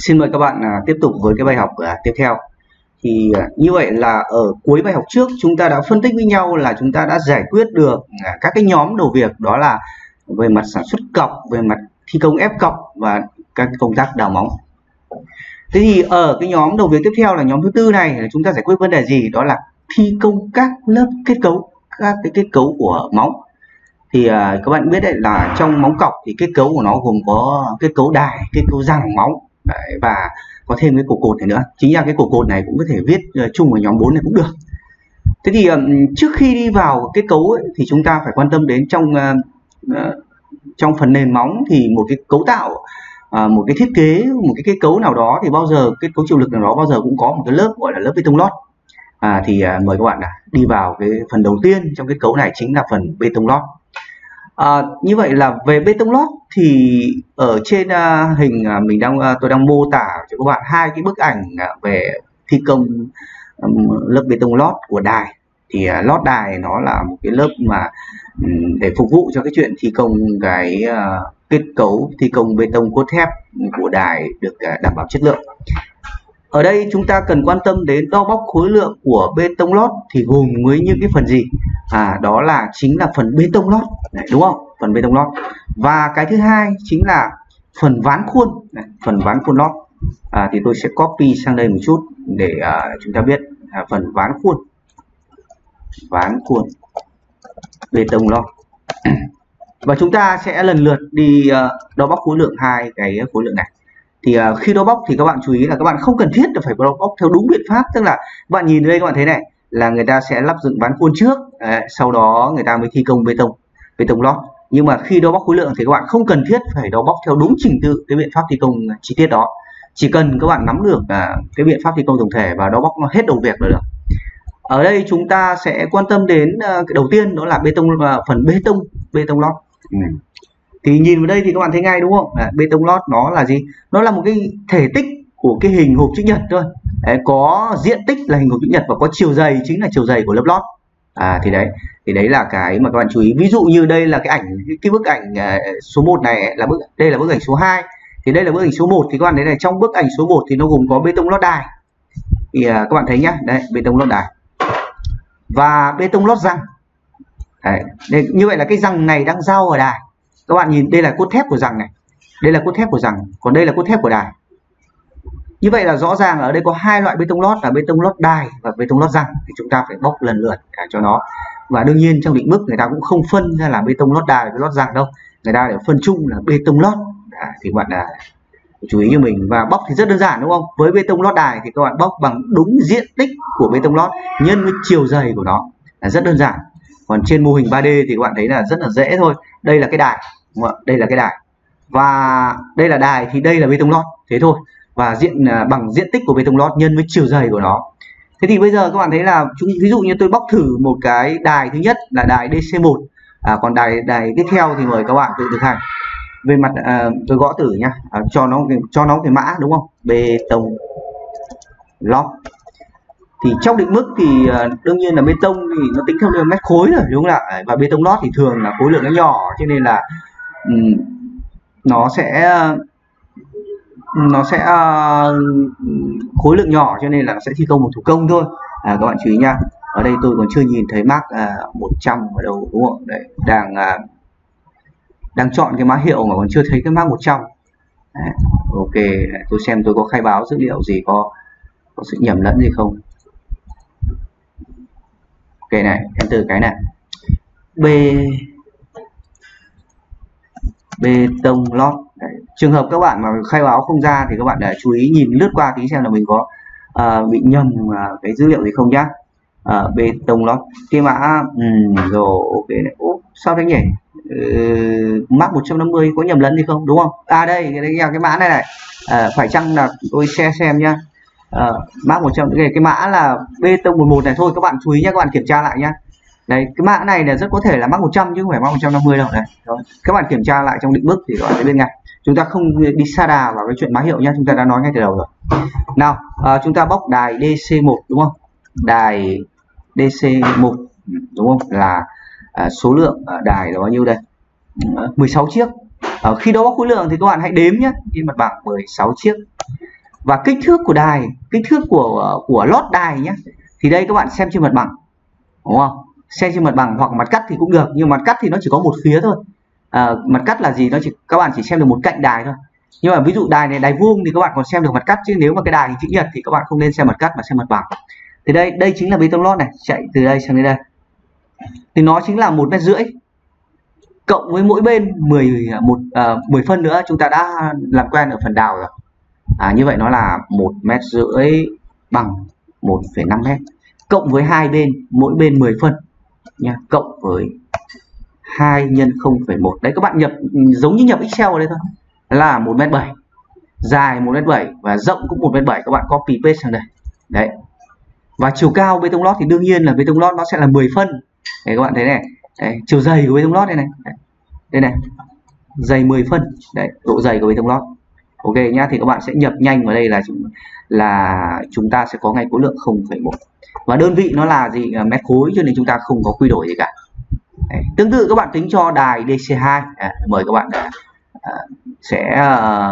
Xin mời các bạn à, tiếp tục với cái bài học à, tiếp theo. Thì à, như vậy là ở cuối bài học trước chúng ta đã phân tích với nhau là chúng ta đã giải quyết được à, các cái nhóm đầu việc đó là về mặt sản xuất cọc, về mặt thi công ép cọc và các công tác đào móng. Thế thì ở cái nhóm đầu việc tiếp theo là nhóm thứ tư này là chúng ta giải quyết vấn đề gì? Đó là thi công các lớp kết cấu, các cái kết cấu của móng. Thì à, các bạn biết đấy là trong móng cọc thì kết cấu của nó gồm có kết cấu đài, kết cấu răng móng Đấy, và có thêm cái cổ cột này nữa. Chính là cái cổ cột này cũng có thể viết uh, chung ở nhóm 4 này cũng được. Thế thì um, trước khi đi vào kết cấu ấy, thì chúng ta phải quan tâm đến trong uh, uh, trong phần nền móng thì một cái cấu tạo uh, một cái thiết kế một cái kết cấu nào đó thì bao giờ kết cấu chịu lực nào đó bao giờ cũng có một cái lớp gọi là lớp bê tông lót. À, thì uh, mời các bạn à đi vào cái phần đầu tiên trong kết cấu này chính là phần bê tông lót. À, như vậy là về bê tông lót thì ở trên uh, hình uh, mình đang uh, tôi đang mô tả cho các bạn hai cái bức ảnh uh, về thi công um, lớp bê tông lót của đài. Thì uh, lót đài nó là một cái lớp mà um, để phục vụ cho cái chuyện thi công cái uh, kết cấu thi công bê tông cốt thép của đài được uh, đảm bảo chất lượng ở đây chúng ta cần quan tâm đến đo bóc khối lượng của bê tông lót thì gồm với những cái phần gì? À đó là chính là phần bê tông lót Đấy, đúng không? Phần bê tông lót. Và cái thứ hai chính là phần ván khuôn Đấy, phần ván khuôn lót. À, thì tôi sẽ copy sang đây một chút để uh, chúng ta biết à, phần ván khuôn. Ván khuôn bê tông lót. Và chúng ta sẽ lần lượt đi uh, đo bóc khối lượng hai cái khối lượng này thì uh, khi đo bóc thì các bạn chú ý là các bạn không cần thiết là phải đo bóc theo đúng biện pháp. Tức là bạn nhìn đây các bạn thấy này là người ta sẽ lắp dựng ván khuôn trước đấy, sau đó người ta mới thi công bê tông bê tông lót. Nhưng mà khi đo bóc khối lượng thì các bạn không cần thiết phải đo bóc theo đúng trình tự cái biện pháp thi công chi tiết đó. Chỉ cần các bạn nắm được à, cái biện pháp thi công tổng thể và đo bóc nó hết đầu việc là được. Ở đây chúng ta sẽ quan tâm đến uh, cái đầu tiên đó là bê tông uh, phần bê tông bê tông lót. Ừ thì nhìn vào đây thì các bạn thấy ngay đúng không? À, bê tông lót nó là gì? Nó là một cái thể tích của cái hình hộp chữ nhật thôi. Đấy, có diện tích là hình hộp chữ nhật và có chiều dày chính là chiều dày của lớp lót. À thì đấy thì đấy là cái mà các bạn chú ý. Ví dụ như đây là cái ảnh cái bức ảnh à, số 1 này là bức đây là bức ảnh số 2 thì đây là bức ảnh số 1 thì các bạn thấy này trong bức ảnh số 1 thì nó gồm có bê tông lót đài. Thì à, các bạn thấy nhá đây bê tông lót đài. Và bê tông lót răng. Đấy, đây, như vậy là cái răng này đang giao ở đài các bạn nhìn đây là cốt thép của răng này. Đây là cốt thép của răng còn đây là cốt thép của đài. Như vậy là rõ ràng ở đây có hai loại bê tông lót là bê tông lót đài và bê tông lót răng thì chúng ta phải bóc lần lượt cả cho nó. Và đương nhiên trong định mức người ta cũng không phân ra là bê tông lót đài với lót răng đâu. Người ta để phân chung là bê tông lót. À, thì bạn là chú ý như mình. Và bóc thì rất đơn giản đúng không? Với bê tông lót đài thì các bạn bóc bằng đúng diện tích của bê tông lót nhân với chiều dày của nó. Là rất đơn giản. Còn trên mô hình 3D thì các bạn thấy là rất là dễ thôi. Đây là cái đài đây là cái đài. Và đây là đài thì đây là bê tông lót. Thế thôi. Và diện à, bằng diện tích của bê tông lót nhân với chiều dày của nó. Thế thì bây giờ các bạn thấy là chúng ví dụ như tôi bóc thử một cái đài thứ nhất là đài DC1 à, còn đài đài tiếp theo thì mời các bạn tự thực hành. Về mặt à, tôi gõ thử nhá. À, cho nó cho nó cái mã đúng không? Bê tông lót. Thì trong định mức thì à, đương nhiên là bê tông thì nó tính theo mét khối rồi đúng không ạ? Và bê tông lót thì thường là khối lượng nó nhỏ cho nên là Ừ. nó sẽ nó sẽ ờ, khối lượng nhỏ cho nên là nó sẽ thi công một thủ công thôi. À, các bạn chú ý nha. Ở đây tôi còn chưa nhìn thấy mark à, 100 ở đầu đúng không? Đấy đang à, đang chọn cái mã hiệu mà còn chưa thấy cái mark 100 đấy, ok. Tôi xem tôi có khai báo dữ liệu gì có có sự nhầm lẫn gì không. Ok này em từ cái này. B bê tông lót. Đấy. trường hợp các bạn mà khai báo không ra thì các bạn để chú ý nhìn lướt qua tí xem là mình có uh, bị nhầm uh, cái dữ liệu gì không nhá. Uh, bê tông lót. Cái mã um, rồi ok này. Ủa, sao thế nhỉ? Uh, mắc 150 có nhầm lẫn gì không? Đúng không? À đây cái, cái, cái mã này này. Uh, phải chăng là tôi share xem nhá. Uh, mã 100 cái, cái mã là bê tông 11 này. Thôi các bạn chú ý nhé các bạn kiểm tra lại nhá đấy cái mã này là rất có thể là mắc 100 chứ không phải mắc 150 đâu. Này các bạn kiểm tra lại trong định mức thì các bạn thấy bên ngay. Chúng ta không đi xa đà vào cái chuyện mã hiệu nhé chúng ta đã nói ngay từ đầu rồi. Nào à, chúng ta bóc đài DC1 đúng không? Đài DC1 đúng không? Là à, số lượng à, đài là bao nhiêu đây? 16 chiếc. À, khi đó bóc khối lượng thì các bạn hãy đếm nhé trên mặt bảng 16 chiếc. Và kích thước của đài kích thước của à, của lót đài nhé thì đây các bạn xem trên mặt bằng đúng không? Xem trên mặt bằng hoặc mặt cắt thì cũng được nhưng mặt cắt thì nó chỉ có một phía thôi. À, mặt cắt là gì? Nó chỉ các bạn chỉ xem được một cạnh đài thôi. Nhưng mà ví dụ đài này đài vuông thì các bạn còn xem được mặt cắt chứ nếu mà cái đài hình chữ nhật thì các bạn không nên xem mặt cắt mà xem mặt bằng. Thì đây đây chính là bê tông lót này. Chạy từ đây sang đến đây. Thì nó chính là một mét rưỡi cộng với mỗi bên 10 một à, mười 10 phân nữa. Chúng ta đã làm quen ở phần đào rồi. À, như vậy nó là một mét rưỡi bằng 1,5 mét cộng với hai bên mỗi bên 10 phân nha cộng với 2 nhân 0,1 đấy các bạn nhập giống như nhập Excel ở đây thôi. Là 1 mét 7 dài 1 mét 7 và rộng cũng 1 mét 7 các bạn copy paste sang đây. Đấy. Và chiều cao bê tông lót thì đương nhiên là bê tông lót nó sẽ là 10 phân. Đấy các bạn thấy này. Đấy, chiều dày của bê tông lót đây này. Đấy. đây này. Dày 10 phân. Đấy độ dày của bê tông lót ok nhá thì các bạn sẽ nhập nhanh vào đây là chúng là chúng ta sẽ có ngay khối lượng 0,1 và đơn vị nó là gì? Mét khối cho nên chúng ta không có quy đổi gì cả. Đấy. tương tự các bạn tính cho đài DC2 à, mời các bạn à, à sẽ à,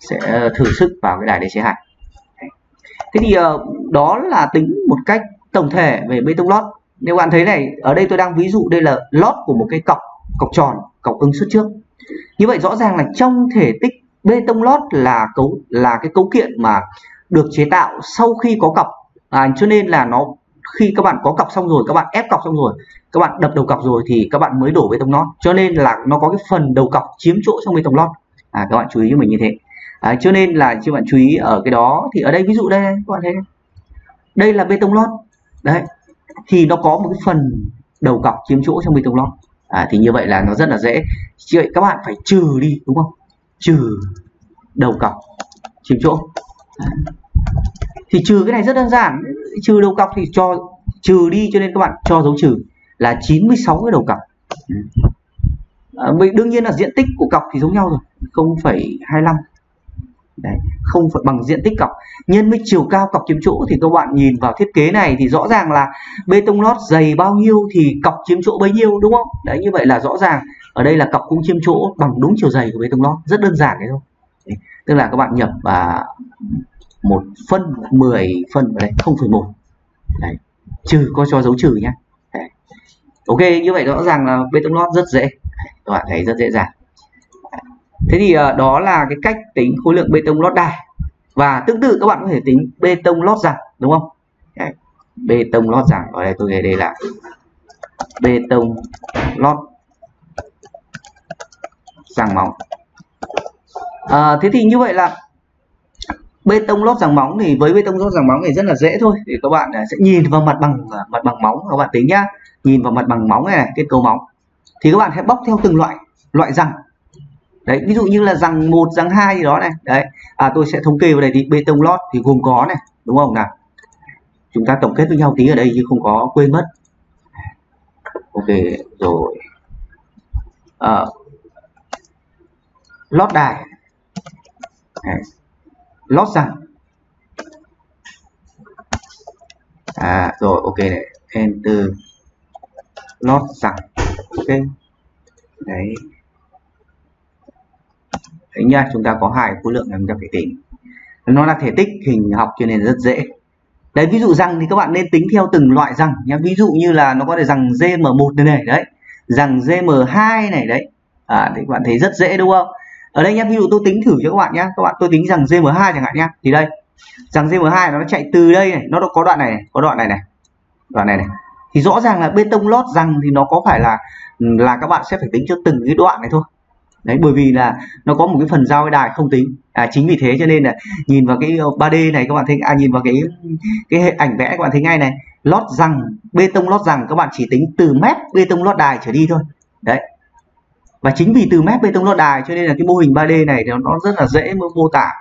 sẽ thử sức vào cái đài DC2 thế thì à, đó là tính một cách tổng thể về bê tông lót. Nếu bạn thấy này ở đây tôi đang ví dụ đây là lót của một cái cọc cọc tròn cọc ứng suất trước. Như vậy rõ ràng là trong thể tích bê tông lót là cấu là cái cấu kiện mà được chế tạo sau khi có cọc. À, cho nên là nó khi các bạn có cọc xong rồi các bạn ép cọc xong rồi các bạn đập đầu cọc rồi thì các bạn mới đổ bê tông lót cho nên là nó có cái phần đầu cọc chiếm chỗ trong bê tông lót à, các bạn chú ý cho mình như thế. À, cho nên là các bạn chú ý ở cái đó thì ở đây ví dụ đây các bạn thấy đây là bê tông lót đấy thì nó có một cái phần đầu cọc chiếm chỗ trong bê tông lót à, thì như vậy là nó rất là dễ. Vậy các bạn phải trừ đi đúng không? Trừ đầu cọc chiếm chỗ. Thì trừ cái này rất đơn giản trừ đầu cọc thì cho trừ đi cho nên các bạn cho dấu trừ là 96 cái đầu cọc. À, đương nhiên là diện tích của cọc thì giống nhau rồi 0,25 Đấy, không phải bằng diện tích cọc. Nhân với chiều cao cọc chiếm chỗ thì các bạn nhìn vào thiết kế này thì rõ ràng là bê tông lót dày bao nhiêu thì cọc chiếm chỗ bấy nhiêu đúng không? Đấy như vậy là rõ ràng ở đây là cọc cũng chiếm chỗ bằng đúng chiều dày của bê tông lót rất đơn giản đấy thôi. Đấy, tức là các bạn nhập à, một phân 10 phân vào đây 0,1 đấy trừ có cho dấu trừ nhé ok như vậy rõ ràng là bê tông lót rất dễ. Các bạn thấy rất dễ dàng. Thế thì à, đó là cái cách tính khối lượng bê tông lót đài. Và tương tự các bạn có thể tính bê tông lót rằng đúng không? Đấy. bê tông lót rằng ở đây tôi ghi đây là bê tông lót dạng móng à, thế thì như vậy là bê tông lót rằng móng thì với bê tông lót rằng móng thì rất là dễ thôi. Thì các bạn à, sẽ nhìn vào mặt bằng à, mặt bằng móng các bạn tính nhá. Nhìn vào mặt bằng móng này, này kết cấu móng thì các bạn hãy bóc theo từng loại loại răng. đấy ví dụ như là răng một răng hai gì đó này. Đấy. À, tôi sẽ thống kê vào đây thì bê tông lót thì gồm có này đúng không nào? Chúng ta tổng kết với nhau tí ở đây chứ không có quên mất. Ok rồi. À, lót đài. Đấy. lót rằng à rồi ok này. Enter lót rằng ok. Đấy. Đấy nha chúng ta có hai khối lượng chúng ta phải tính. Nó là thể tích hình học cho nên rất dễ. Đấy ví dụ răng thì các bạn nên tính theo từng loại răng nhé. Ví dụ như là nó có thể rằng GM1 này, này đấy. Rằng GM2 này đấy. À, thì các bạn thấy rất dễ đúng không? Ở đây nhé ví dụ tôi tính thử cho các bạn nhé các bạn tôi tính rằng GM2 chẳng hạn nhé thì đây rằng GM2 nó chạy từ đây này nó có đoạn này, này có đoạn này này đoạn này này. Thì rõ ràng là bê tông lót rằng thì nó có phải là là các bạn sẽ phải tính cho từng cái đoạn này thôi. Đấy bởi vì là nó có một cái phần giao cái đài không tính. À chính vì thế cho nên là nhìn vào cái ờ, 3D này các bạn thấy à nhìn vào cái cái ảnh vẽ các bạn thấy ngay này. Lót rằng bê tông lót rằng các bạn chỉ tính từ mép bê tông lót đài trở đi thôi. Đấy và chính vì từ mép bê tông lót đài cho nên là cái mô hình 3D này nó rất là dễ mô tả.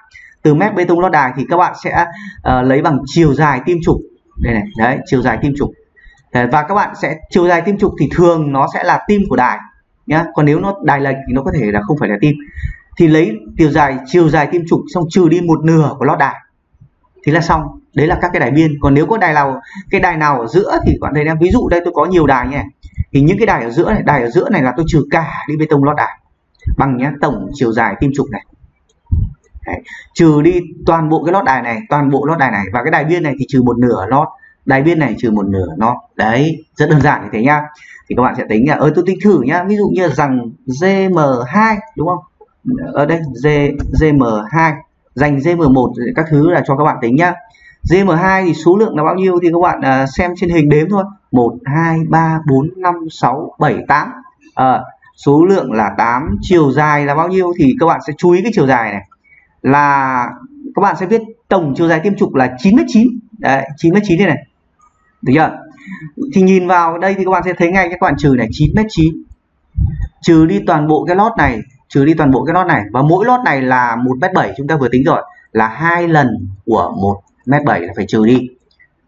Từ mép bê tông lót đài thì các bạn sẽ uh, lấy bằng chiều dài tim trục đây này đấy chiều dài tim trục và các bạn sẽ chiều dài tim trục thì thường nó sẽ là tim của đài nhá. Còn nếu nó đài lệch thì nó có thể là không phải là tim. Thì lấy chiều dài chiều dài tim trục xong trừ đi một nửa của lót đài. Thì là xong đấy là các cái đài biên. Còn nếu có đài nào cái đài nào ở giữa thì bạn thấy em ví dụ đây tôi có nhiều đài nhé thì những cái đài ở giữa này đài ở giữa này là tôi trừ cả đi bê tông lót đài bằng nhá tổng chiều dài tim trục này. Đấy. trừ đi toàn bộ cái lót đài này toàn bộ lót đài này. Và cái đài biên này thì trừ một nửa lót đài biên này trừ một nửa lót. Đấy rất đơn giản như thế nhá. Thì các bạn sẽ tính là ơi tôi tính thử nhá ví dụ như rằng gm2 đúng không? Ở đây G, gm2 dành gm1 các thứ là cho các bạn tính nhá gm2 thì số lượng là bao nhiêu thì các bạn uh, xem trên hình đếm thôi. 1 2 3 4 5 6 7 8 à, số lượng là 8 chiều dài là bao nhiêu thì các bạn sẽ chú ý cái chiều dài này. Là các bạn sẽ viết tổng chiều dài tiêm trục là 99 đấy 99 đây này. Được chưa? Thì nhìn vào đây thì các bạn sẽ thấy ngay các bạn trừ này 9 mét 9 trừ đi toàn bộ cái lót này trừ đi toàn bộ cái lót này. Và mỗi lót này là 1m7 chúng ta vừa tính rồi là hai lần của một mét bảy là phải trừ đi.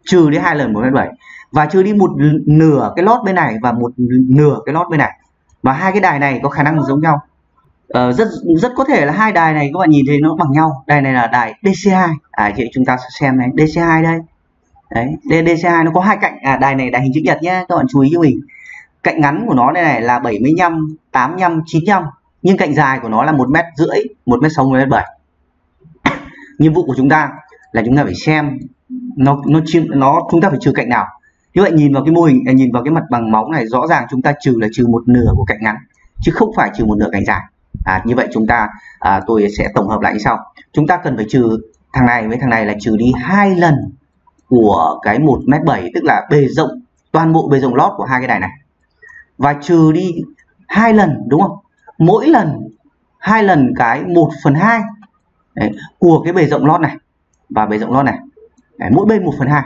Trừ đi hai lần một mét bảy. Và trừ đi một nửa cái lót bên này và một nửa cái lót bên này. Và hai cái đài này có khả năng giống nhau. Ờ, rất rất có thể là hai đài này các bạn nhìn thấy nó bằng nhau. Đài này là đài DC2 à chị chúng ta sẽ xem này. DC2 đây. Đấy DC2 nó có hai cạnh. À đài này đài hình chữ nhật nhé các bạn chú ý cho mình. Cạnh ngắn của nó đây này là 75 85 95 nhưng cạnh dài của nó là một mét rưỡi một mét sáu mét bảy. Nhiệm vụ của chúng ta là chúng ta phải xem nó nó nó chúng ta phải trừ cạnh nào. Như vậy nhìn vào cái mô hình à, nhìn vào cái mặt bằng móng này rõ ràng chúng ta trừ là trừ một nửa của cạnh ngắn chứ không phải trừ một nửa cạnh dài. À, như vậy chúng ta à, tôi sẽ tổng hợp lại như sau. Chúng ta cần phải trừ thằng này với thằng này là trừ đi hai lần của cái một mét bảy tức là bề rộng toàn bộ bề rộng lót của hai cái đài này. Và trừ đi hai lần đúng không? Mỗi lần hai lần cái một phần hai của cái bề rộng lót này và bề rộng lót này. Đấy, mỗi bên 1 phần 2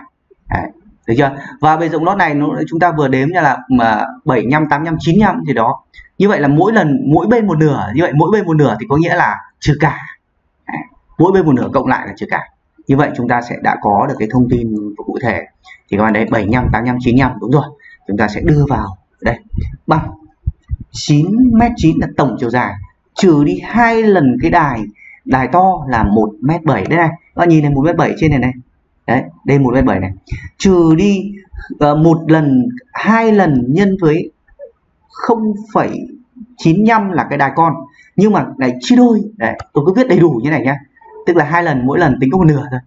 đấy, được chưa? Và bề rộng lót này nó chúng ta vừa đếm như là mà 75 85 95 thì đó. Như vậy là mỗi lần mỗi bên một nửa như vậy mỗi bên một nửa thì có nghĩa là trừ cả. Đấy, mỗi bên một nửa cộng lại là trừ cả. Như vậy chúng ta sẽ đã có được cái thông tin cụ thể. Thì các bạn đấy 75 85 95 đúng rồi. Chúng ta sẽ đưa vào đây. Bằng 9m9 là tổng chiều dài. Trừ đi hai lần cái đài đài to là 1m7 đây này bạn nhìn này một mét bảy trên này này. Đấy đây một mét bảy này. Trừ đi uh, một lần hai lần nhân với 0,95 là cái đài con. Nhưng mà này chia đôi. Đấy tôi cứ viết đầy đủ như này nhá. Tức là hai lần mỗi lần tính có một nửa thôi.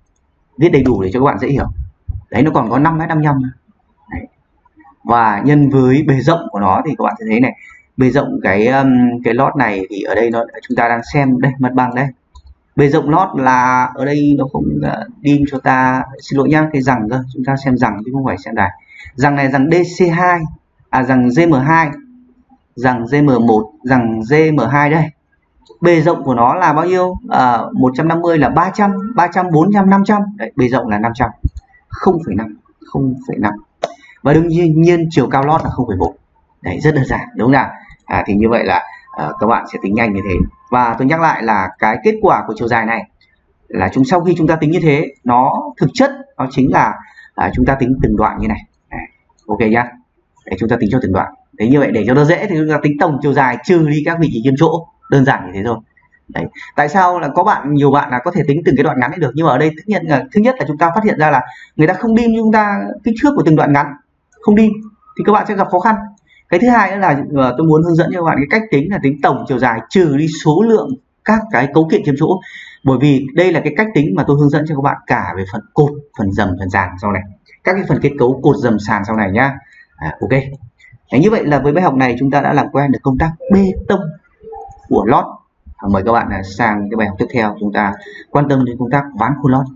Viết đầy đủ để cho các bạn dễ hiểu. Đấy nó còn có 5 mét 55 đấy. và nhân với bề rộng của nó thì các bạn sẽ thấy này. Bề rộng cái um, cái lót này thì ở đây nó chúng ta đang xem đây mặt bằng đây bề rộng lót là ở đây nó không uh, cho ta xin lỗi nhá cái rằng cơ chúng ta xem rằng chứ không phải xem đài. Rằng này rằng DC2 à rằng GM2 rằng GM1 rằng GM2 đây. Bề rộng của nó là bao nhiêu? Ờ, à, 150 là 300 300 400 500 đấy, bề rộng là 500 0,5 0,5 và đương nhiên, nhiên chiều cao lót là 0,1 đấy rất đơn giản đúng không nào? À, thì như vậy là à, các bạn sẽ tính nhanh như thế và tôi nhắc lại là cái kết quả của chiều dài này là chúng sau khi chúng ta tính như thế nó thực chất nó chính là à, chúng ta tính từng đoạn như này. Ok nhá. Để chúng ta tính cho từng đoạn. Thế như vậy để cho nó dễ thì chúng ta tính tổng chiều dài trừ đi các vị trí kiêm chỗ. Đơn giản như thế thôi. Đấy. Tại sao là có bạn nhiều bạn là có thể tính từng cái đoạn ngắn được? Nhưng mà ở đây thứ nhất là thứ nhất là chúng ta phát hiện ra là người ta không đi chúng ta kích thước của từng đoạn ngắn không đi thì các bạn sẽ gặp khó khăn cái thứ hai là uh, tôi muốn hướng dẫn cho các bạn cái cách tính là tính tổng chiều dài trừ đi số lượng các cái cấu kiện chiếm chỗ. Bởi vì đây là cái cách tính mà tôi hướng dẫn cho các bạn cả về phần cột phần dầm phần sàn sau này. Các cái phần kết cấu cột dầm sàn sau này nhá. À, ok. Đấy, như vậy là với bài học này chúng ta đã làm quen được công tác bê tông của lót. Mời các bạn sang cái bài học tiếp theo. Chúng ta quan tâm đến công tác ván khuôn lót.